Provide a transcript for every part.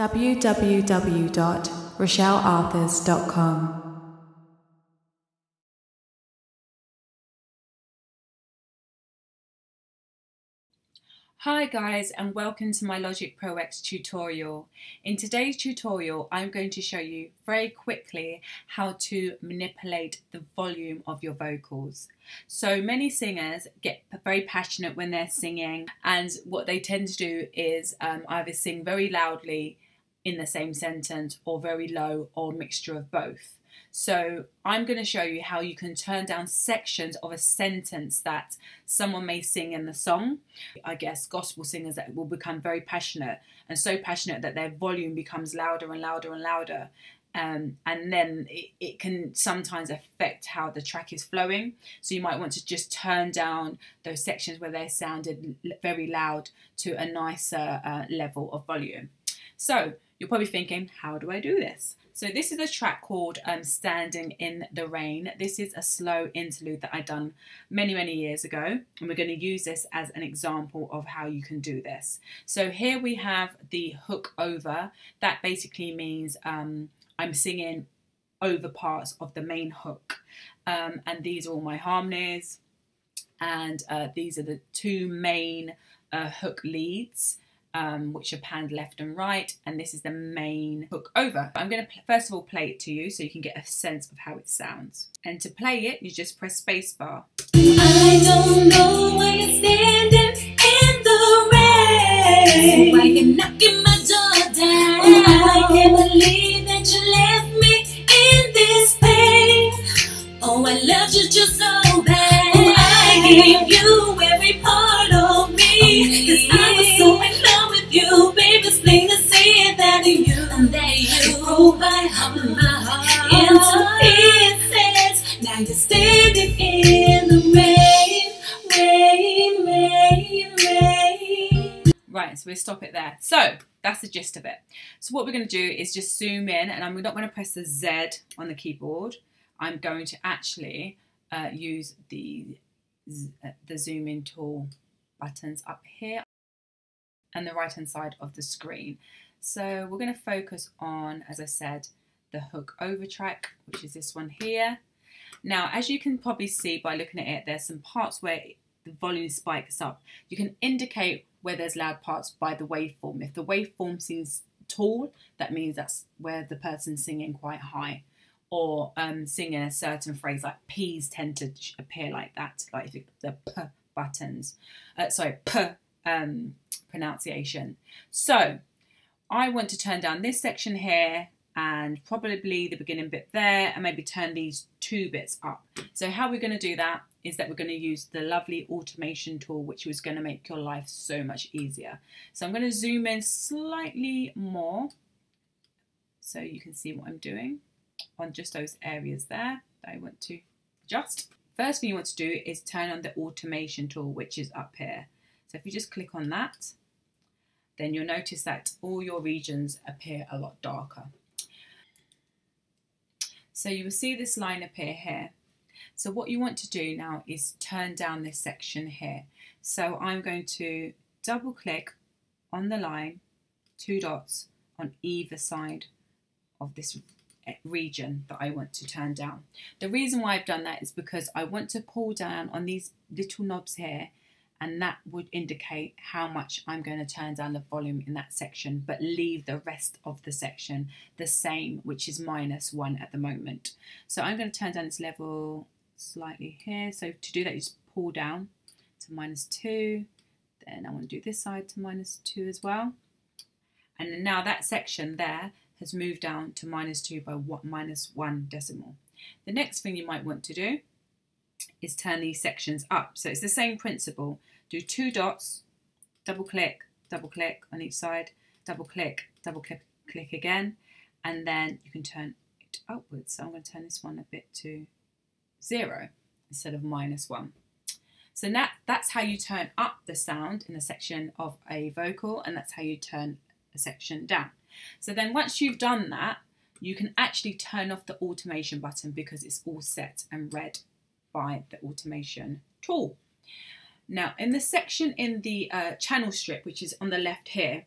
www.rochellearthurs.com. Hi guys and welcome to my Logic Pro X tutorial. In today's tutorial I'm going to show you very quickly how to manipulate the volume of your vocals. So many singers get very passionate when they're singing and what they tend to do is um, either sing very loudly in the same sentence or very low or mixture of both. So I'm going to show you how you can turn down sections of a sentence that someone may sing in the song. I guess gospel singers that will become very passionate and so passionate that their volume becomes louder and louder and louder. Um, and then it, it, can sometimes affect how the track is flowing. So you might want to just turn down those sections where they sounded very loud to a nicer uh, level of volume. So you're probably thinking, how do I do this? So this is a track called um, Standing in the Rain. This is a slow interlude that I done many, many years ago. And we're going to use this as an example of how you can do this. So here we have the hook over. That basically means um, I'm singing over parts of the main hook. Um, and these are all my harmonies. And uh, these are the two main uh, hook leads um, which are panned left and right, and this is the main hook over. I'm going to first of all play it to you so you can get a sense of how it sounds. And to play it, you just press spacebar. I don't know you're standing in the rain. Knocking my door down? Oh, I can't believe that you left me in this pain. Oh, I loved you just so bad. Oh, I gave you we'll stop it there. So that's the gist of it. So what we're going to do is just zoom in, and I'm not going to press the Z on the keyboard. I'm going to actually uh, use the uh, the zoom in tool buttons up here and the right hand side of the screen. So we're going to focus on, as I said, the hook over track, which is this one here. Now, as you can probably see by looking at it, there's some parts where the volume spikes up. You can indicate where there's loud parts by the waveform. If the waveform seems tall, that means that's where the person's singing quite high or um, singing a certain phrase like P's tend to appear like that, like if the P buttons, uh, sorry, P um, pronunciation. So I want to turn down this section here and probably the beginning bit there and maybe turn these two bits up. So how we're going to do that is that we're going to use the lovely automation tool which is going to make your life so much easier. So I'm going to zoom in slightly more so you can see what I'm doing on just those areas there that I want to adjust. First thing you want to do is turn on the automation tool, which is up here. So if you just click on that, then you'll notice that all your regions appear a lot darker. So you will see this line appear here. So what you want to do now is turn down this section here. So I'm going to double click on the line, two dots on either side of this eh, region that I want to turn down. The reason why I've done that is because I want to pull down on these little knobs here and that would indicate how much I'm going to turn down the volume in that section but leave the rest of the section the same which is minus one at the moment. So I'm going to turn down this level slightly here so to do that you just pull down to minus two then I want to do this side to minus two as well and now that section there has moved down to minus 2 by one, minus 1 decimal. The next thing you might want to do is turn these sections up. So it's the same principle. Do two dots, double click, double click on each side, double click, double click, click again, and then you can turn it upwards. So I'm going to turn this one a bit to 0 instead of minus 1. So that, that's how you turn up the sound in a section of a vocal, and that's how you turn a section down. So then once you've done that, you can actually turn off the automation button because it's all set and read by the automation tool. Now in the section in the uh, channel strip, which is on the left here,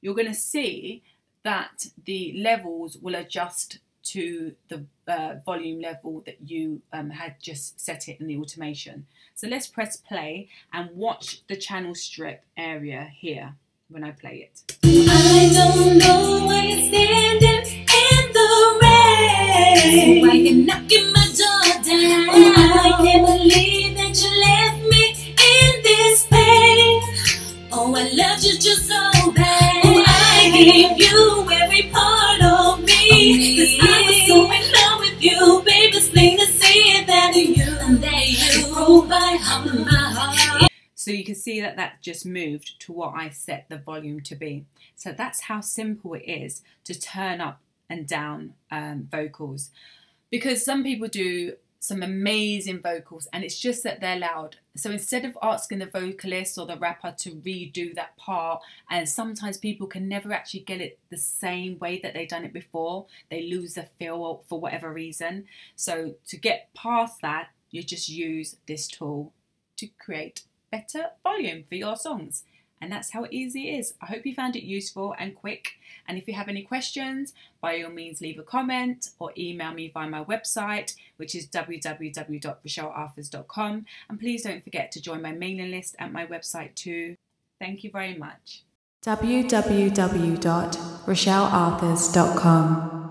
you're going to see that the levels will adjust to the uh, volume level that you um, had just set it in the automation. So let's press play and watch the channel strip area here when I play it. I don't know why you're standing in the rain. Why you're knocking So you can see that that just moved to what I set the volume to be. So that's how simple it is to turn up and down um, vocals. Because some people do some amazing vocals and it's just that they're loud. So instead of asking the vocalist or the rapper to redo that part, and sometimes people can never actually get it the same way that they've done it before, they lose the feel for whatever reason. So to get past that, you just use this tool to create better volume for your songs. And that's how easy it is. I hope you found it useful and quick. And if you have any questions, by all means leave a comment or email me via my website, which is www.rochellearthurs.com. And please don't forget to join my mailing list at my website too. Thank you very much. www.rochellearthurs.com